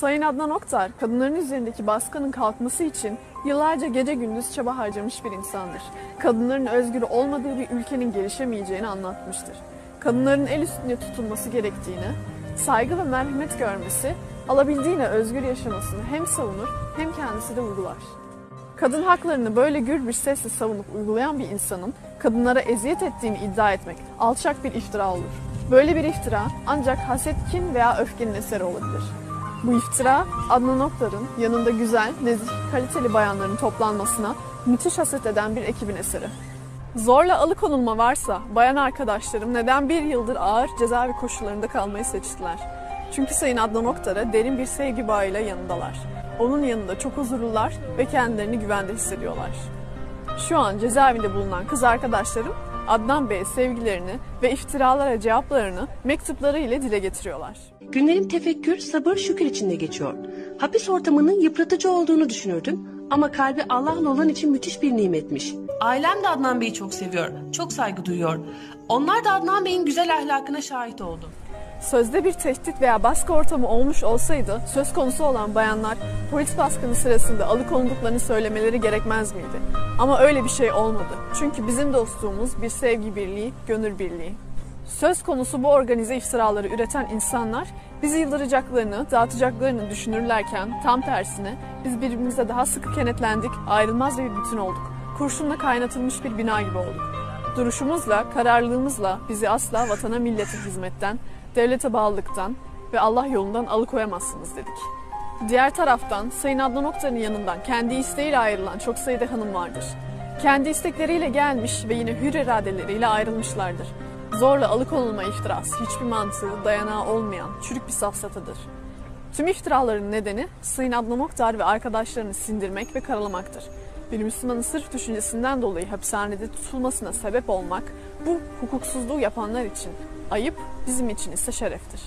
Sayın Adnan Oktar, kadınların üzerindeki baskının kalkması için yıllarca gece gündüz çaba harcamış bir insandır. Kadınların özgür olmadığı bir ülkenin gelişemeyeceğini anlatmıştır. Kadınların el üstünde tutulması gerektiğini, saygı ve merhamet görmesi, alabildiğine özgür yaşamasını hem savunur hem kendisi de vurgular. Kadın haklarını böyle gür bir sesle savunup uygulayan bir insanın kadınlara eziyet ettiğini iddia etmek alçak bir iftira olur. Böyle bir iftira ancak haset, kin veya öfkenin eseri olabilir. Bu iftira Adnan Oktar'ın yanında güzel, nezih, kaliteli bayanların toplanmasına müthiş haset eden bir ekibin eseri. Zorla alıkonulma varsa bayan arkadaşlarım neden bir yıldır ağır cezaevi koşullarında kalmayı seçtiler? Çünkü Sayın Adnan Oktar'a derin bir sevgi bağıyla yanındalar. Onun yanında çok huzurlular ve kendilerini güvende hissediyorlar. Şu an cezaevinde bulunan kız arkadaşlarım Adnan Bey'e sevgilerini ve iftiralara cevaplarını mektupları ile dile getiriyorlar. Günlerim tefekkür, sabır, şükür içinde geçiyor. Hapis ortamının yıpratıcı olduğunu düşünürdüm ama kalbi Allah'la olan için müthiş bir nimetmiş. Ailem de Adnan Bey'i çok seviyor, çok saygı duyuyor. Onlar da Adnan Bey'in güzel ahlakına şahit oldu. Sözde bir tehdit veya baskı ortamı olmuş olsaydı söz konusu olan bayanlar polis baskını sırasında alıkonulduklarını söylemeleri gerekmez miydi? Ama öyle bir şey olmadı. Çünkü bizim dostluğumuz bir sevgi birliği, gönül birliği. Söz konusu bu organize iftiraları üreten insanlar bizi yıldıracaklarını, dağıtacaklarını düşünürlerken tam tersine biz birbirimize daha sıkı kenetlendik, ayrılmaz bir bütün olduk. Kurşunla kaynatılmış bir bina gibi olduk. Duruşumuzla, kararlılığımızla bizi asla vatana millete hizmetten, devlete bağlılıktan ve Allah yolundan alıkoyamazsınız dedik. Diğer taraftan Sayın Adnan Oktar'ın yanından kendi isteğiyle ayrılan çok sayıda hanım vardır. Kendi istekleriyle gelmiş ve yine hür iradeleriyle ayrılmışlardır. Zorla alıkonulma iftirası hiçbir mantığı, dayanağı olmayan çürük bir safsatadır. Tüm iftiraların nedeni Sayın Adnan Oktar ve arkadaşlarını sindirmek ve karalamaktır. Bir Müslümanın sırf düşüncesinden dolayı hapishanede tutulmasına sebep olmak bu hukuksuzluğu yapanlar için ayıp, bizim için ise şereftir.